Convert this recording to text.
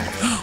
Saturday.